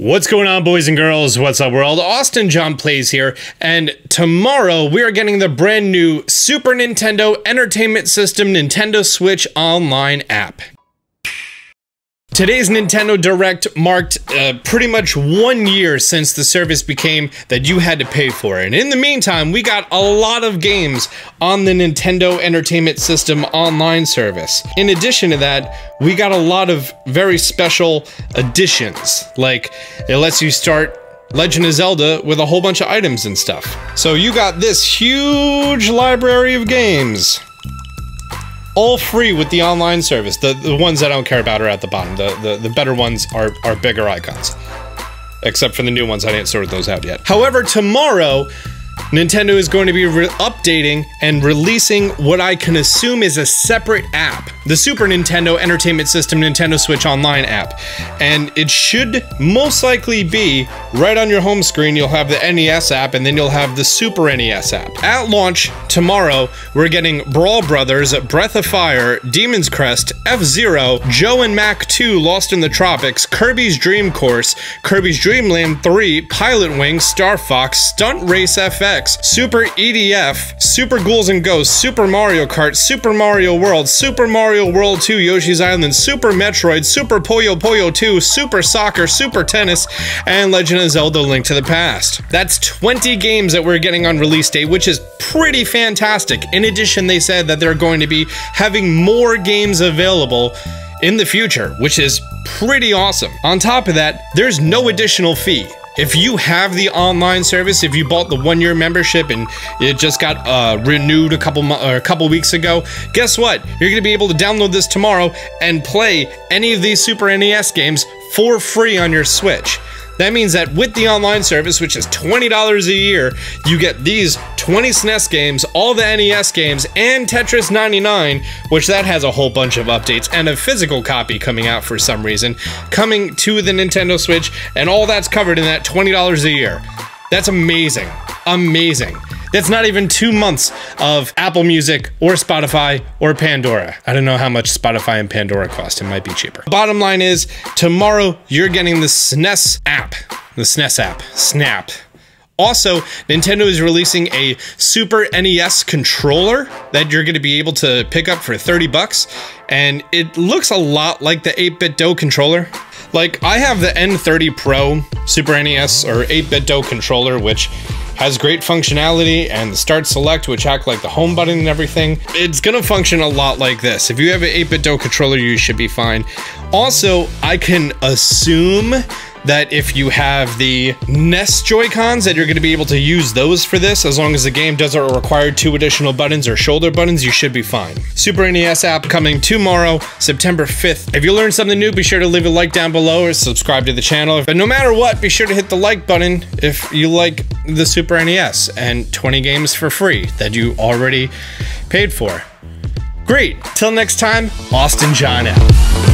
What's going on, boys and girls? What's up, world? Austin John Plays here, and tomorrow we are getting the brand new Super Nintendo Entertainment System Nintendo Switch Online app. Today's Nintendo Direct marked uh, pretty much one year since the service became that you had to pay for it. And in the meantime, we got a lot of games on the Nintendo Entertainment System online service. In addition to that, we got a lot of very special additions. Like, it lets you start Legend of Zelda with a whole bunch of items and stuff. So you got this huge library of games all free with the online service. The the ones I don't care about are at the bottom. The the, the better ones are are bigger icons. Except for the new ones, I didn't sort those out yet. However, tomorrow Nintendo is going to be updating and releasing what I can assume is a separate app, the Super Nintendo Entertainment System Nintendo Switch Online app. And it should most likely be right on your home screen. You'll have the NES app and then you'll have the Super NES app. At launch tomorrow, we're getting Brawl Brothers, Breath of Fire, Demon's Crest, F Zero, Joe and Mac 2 Lost in the Tropics, Kirby's Dream Course, Kirby's Dream Land 3, Pilot Wing, Star Fox, Stunt Race FX. Super EDF, Super Ghouls and Ghosts, Super Mario Kart, Super Mario World, Super Mario World 2 Yoshi's Island, Super Metroid, Super Puyo Puyo 2, Super Soccer, Super Tennis, and Legend of Zelda Link to the Past. That's 20 games that we're getting on release date, which is pretty fantastic. In addition, they said that they're going to be having more games available in the future, which is pretty awesome. On top of that, there's no additional fee. If you have the online service, if you bought the one-year membership and it just got uh, renewed a couple or a couple weeks ago, guess what? You're gonna be able to download this tomorrow and play any of these Super NES games for free on your Switch. That means that with the online service, which is $20 a year, you get these 20 SNES games, all the NES games, and Tetris 99, which that has a whole bunch of updates, and a physical copy coming out for some reason, coming to the Nintendo Switch, and all that's covered in that $20 a year. That's amazing. Amazing. That's not even two months of Apple Music or Spotify or Pandora. I don't know how much Spotify and Pandora cost. It might be cheaper. Bottom line is, tomorrow you're getting the SNES app. The SNES app. Snap. Also, Nintendo is releasing a Super NES controller that you're going to be able to pick up for 30 bucks, and it looks a lot like the 8BitDo controller. Like, I have the N30 Pro Super NES or 8BitDo controller, which has great functionality and the start select which act like the home button and everything. It's gonna function a lot like this. If you have an 8BitDo controller, you should be fine. Also, I can assume that if you have the NES Joy-Cons that you're going to be able to use those for this as long as the game doesn't require two additional buttons or shoulder buttons you should be fine. Super NES app coming tomorrow September 5th. If you learned something new be sure to leave a like down below or subscribe to the channel. But no matter what be sure to hit the like button if you like the Super NES and 20 games for free that you already paid for. Great, till next time, Austin John out.